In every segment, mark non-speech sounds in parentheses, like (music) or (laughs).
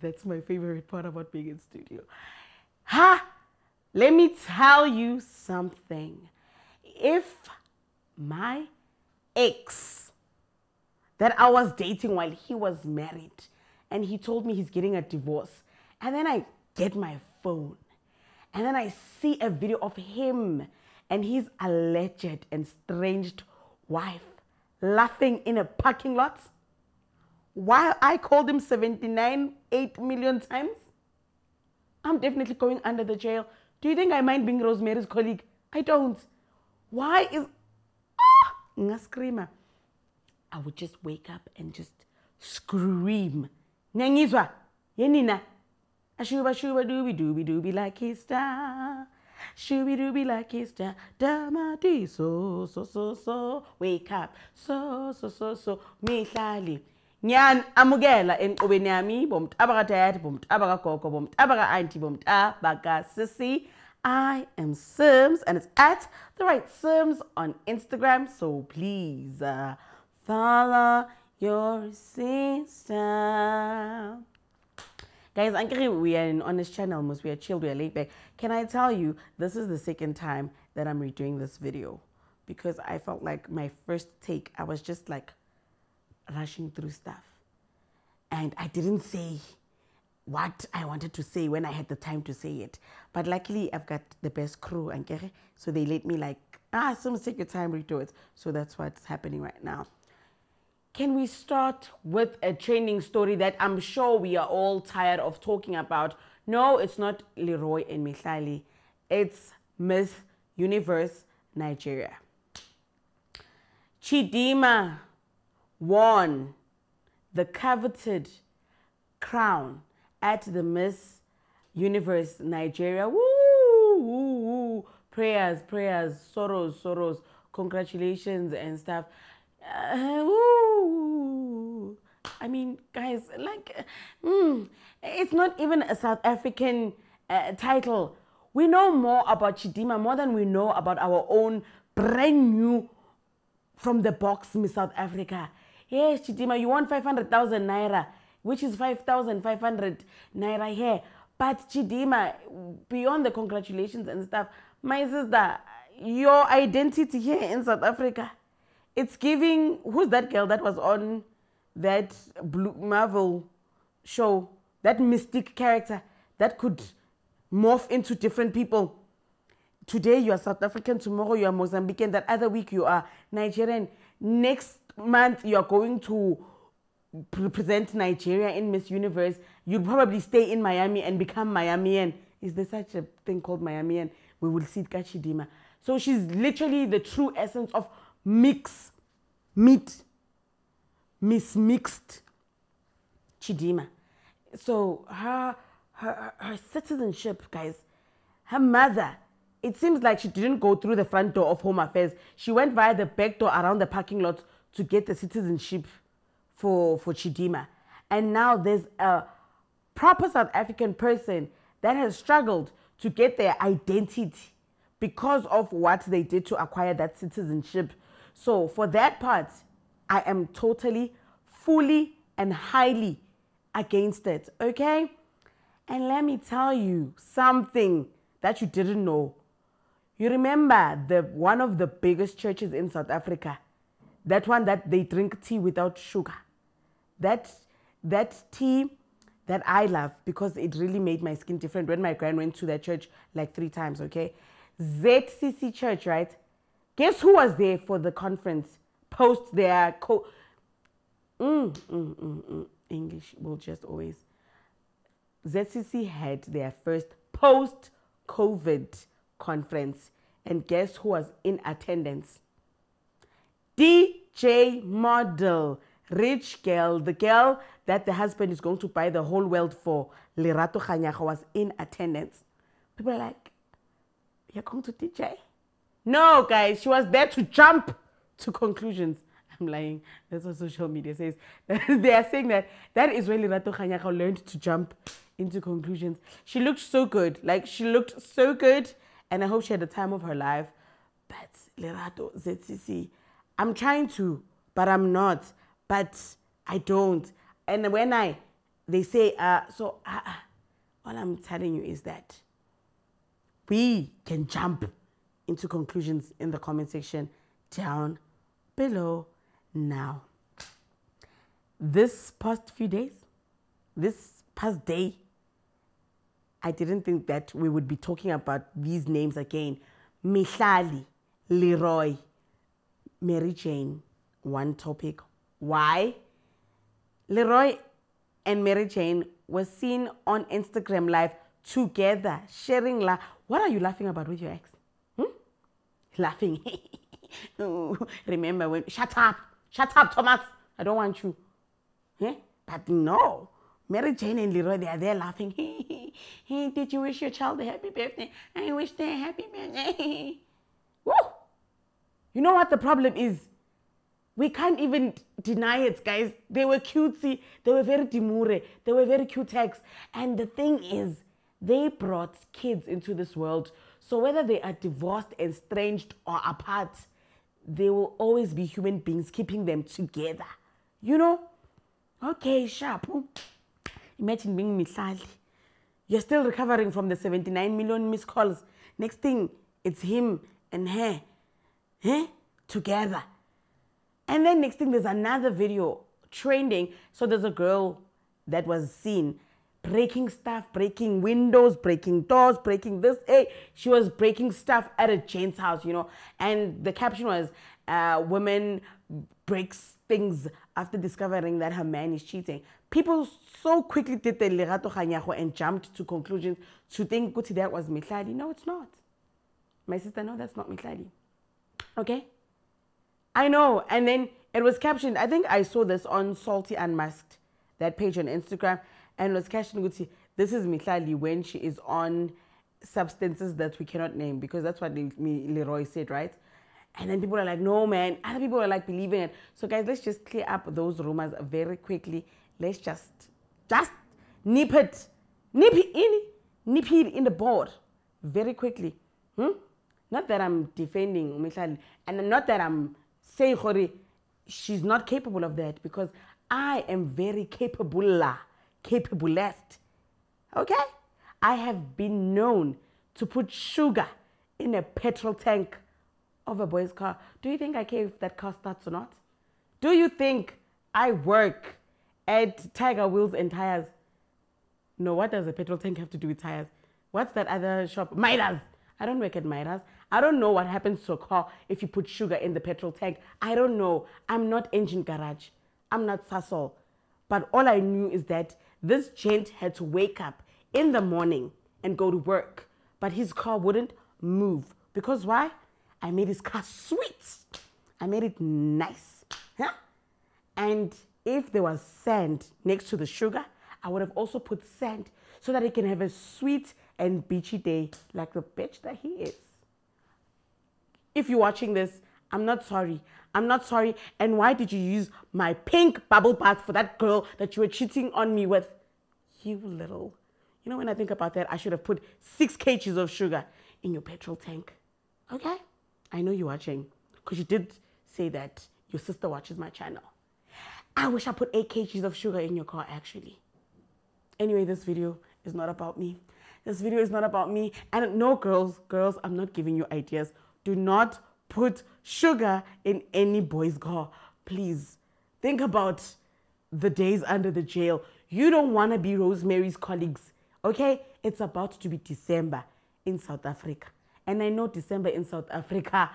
That's my favorite part about being in studio. Ha! Let me tell you something. If my ex that I was dating while he was married and he told me he's getting a divorce, and then I get my phone and then I see a video of him and his alleged and estranged wife laughing in a parking lot while I called him 79, 8 million times, I'm definitely going under the jail. Do you think I mind being Rosemary's colleague? I don't. Why is. Ah! I would just wake up and just scream. Nyangizwa, yenina. Ashuba shuba dooby dooby dooby his star. Shooby dooby his star. So so so so. Wake up. So so so so. Mihlali. Nyan amukela enqobeni yami bomntaba kadad bomntaba kagogo bomntaba ka-auntie bomntaba ka-sissy I am Sims and it's at the right Sims on Instagram. So please uh, follow your sister. Guys, i we are an honest channel, most we are chilled, we are laid back. Can I tell you, this is the second time that I'm redoing this video because I felt like my first take, I was just like rushing through stuff. And I didn't say what I wanted to say when I had the time to say it. But luckily, I've got the best crew, and so they let me like, ah, some take your time, redo it. So that's what's happening right now. Can we start with a training story that I'm sure we are all tired of talking about? No, it's not Leeroy and Mihlali. It's Miss Universe Nigeria. Chidima won the coveted crown at the Miss Universe Nigeria. Woo, woo. Prayers, prayers, sorrows, sorrows, congratulations and stuff. Uh, woo. I mean, guys, like, mm, it's not even a South African uh, title. We know more about Chidima more than we know about our own brand new from the box Miss South Africa. Yes, Chidima, you want 500,000 naira, which is 5,500 naira here. But Chidima, beyond the congratulations and stuff, my sister, your identity here in South Africa, it's giving, who's that girl that was on that Blue Marvel show, that Mystique character that could morph into different people. Today you are South African, tomorrow you are Mozambican, that other week you are Nigerian. Next month you're going to represent Nigeria in Miss Universe, you'd probably stay in Miami and become Miamian. Is there such a thing called Miamian? We will see Kachidima. So she's literally the true essence of mix, meat, mismixed Chidima. So her, her, her citizenship, guys, her mother, it seems like she didn't go through the front door of Home Affairs. She went via the back door around the parking lot to get the citizenship for, for Chidima. And now there's a proper South African person that has struggled to get their identity because of what they did to acquire that citizenship. So for that part, I am totally, fully, and highly against it. Okay? And let me tell you something that you didn't know. You remember the one of the biggest churches in South Africa that one that they drink tea without sugar. That, that tea that I love because it really made my skin different when my grand went to that church like three times, okay? ZCC Church, right? Guess who was there for the conference? Post their co. Mm, mm, mm, mm. English will just always. ZCC had their first post COVID conference. And guess who was in attendance? DJ model, rich girl, the girl that the husband is going to buy the whole world for, Lerato Kganyago was in attendance. People are like, you're going to DJ? No, guys, she was there to jump to conclusions. I'm lying. That's what social media says. (laughs) they are saying that that is when Lerato Kganyago learned to jump into conclusions. She looked so good. Like, she looked so good. And I hope she had the time of her life. But Lerato, ZCC, I'm trying to, but I'm not. But I don't. And when I they say, uh, so uh, uh, all I'm telling you is that we can jump into conclusions in the comment section down below now. This past few days, this past day, I didn't think that we would be talking about these names again. Mihlali, Leeroy, Mary Jane, one topic. Why? Leeroy and Mary Jane were seen on Instagram Live together, sharing la. What are you laughing about with your ex? Hmm? Laughing. (laughs) Remember when? Shut up, shut up, Thomas. I don't want you. Yeah? But no, Mary Jane and Leeroy, they are there laughing. (laughs) did you wish your child a happy birthday? I wish them a happy birthday. (laughs) Woo! You know what the problem is? We can't even deny it, guys. They were cutesy. They were very demure. They were very cute eggs. And the thing is, they brought kids into this world. So whether they are divorced, estranged, or apart, they will always be human beings keeping them together. You know? Okay, sharp. Imagine being Mihlali. You're still recovering from the 79 million missed calls. Next thing, it's him and her. Eh? Together. And then next thing, there's another video trending. So there's a girl that was seen breaking stuff, breaking windows, breaking doors, breaking this. Hey, she was breaking stuff at a Jane's house, you know. And the caption was, uh, "Woman breaks things after discovering that her man is cheating." People so quickly did the Lerato Kganyago and jumped to conclusions to think that was Mihlali. No, it's not. My sister, no, that's not Mihlali. Okay. I know. And then it was captioned, I think I saw this on Salty Unmasked, that page on Instagram, and was captioned, this is Mihlali when she is on substances that we cannot name, because that's what Leeroy said, right? And then people are like, no, man. Other people are like believing it. So, guys, let's just clear up those rumors very quickly. Let's just, just nip it, nip it in, nip it in the board very quickly. Hmm? Not that I'm defending Mihlali, and not that I'm saying Hori, she's not capable of that because I am very capable, capablest. Okay? I have been known to put sugar in a petrol tank of a boy's car. Do you think I care if that car starts or not? Do you think I work at Tiger Wheels and Tires? No, what does a petrol tank have to do with tires? What's that other shop? Midas. I don't work at Midas. I don't know what happens to a car if you put sugar in the petrol tank. I don't know. I'm not engine garage. I'm not Sasol. But all I knew is that this gent had to wake up in the morning and go to work. But his car wouldn't move. Because why? I made his car sweet. I made it nice. Huh? And if there was sand next to the sugar, I would have also put sand so that he can have a sweet and beachy day like the bitch that he is. If you're watching this, I'm not sorry. I'm not sorry. And why did you use my pink bubble bath for that girl that you were cheating on me with? You little. You know, when I think about that, I should have put six kgs of sugar in your petrol tank. Okay? I know you're watching because you did say that your sister watches my channel. I wish I put eight kgs of sugar in your car actually. Anyway, this video is not about me. This video is not about me. And no, girls, girls, I'm not giving you ideas do not put sugar in any boy's car. Please think about the days under the jail. You don't want to be Rosemary's colleagues, okay? It's about to be December in South Africa. And I know December in South Africa,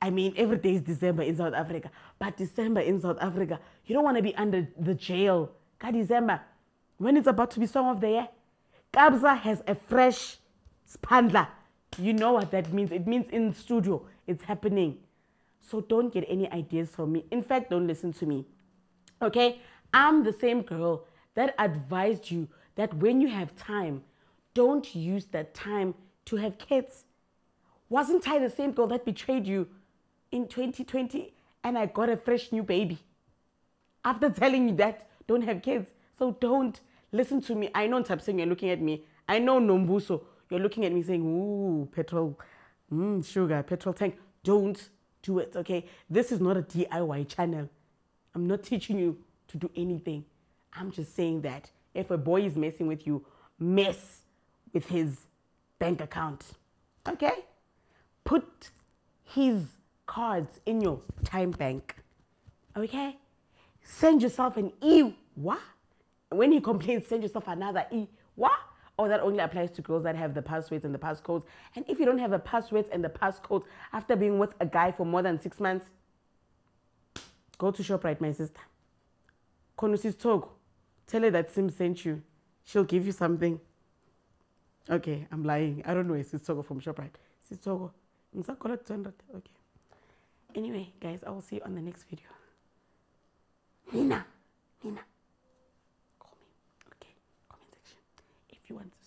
I mean, every day is December in South Africa, but December in South Africa, you don't want to be under the jail. God, December, when it's about to be Song of the Year, Kabza has a fresh spandler you know what that means. It means in studio, it's happening. So don't get any ideas from me. In fact, don't listen to me. Okay? I'm the same girl that advised you that when you have time, don't use that time to have kids. Wasn't I the same girl that betrayed you in 2020 and I got a fresh new baby? After telling you that, don't have kids. So don't listen to me. I know Tapsing, you're looking at me. I know Nombuso you're looking at me saying, ooh, petrol, mm, sugar, petrol tank. Don't do it, okay? This is not a DIY channel. I'm not teaching you to do anything. I'm just saying that if a boy is messing with you, mess with his bank account. Okay? Put his cards in your time bank, Okay? Send yourself an E. What? When he complains, send yourself another E. What? Or that only applies to girls that have the passwords and the passcodes. And if you don't have the passwords and the passcodes after being with a guy for more than six months, go to ShopRite, my sister. Konusis Togo. Tell her that Sim sent you. She'll give you something. Okay, I'm lying. I don't know. It's Togo from ShopRite. Sis Togo. Okay. Anyway, guys, I will see you on the next video. Nina. Nina. Call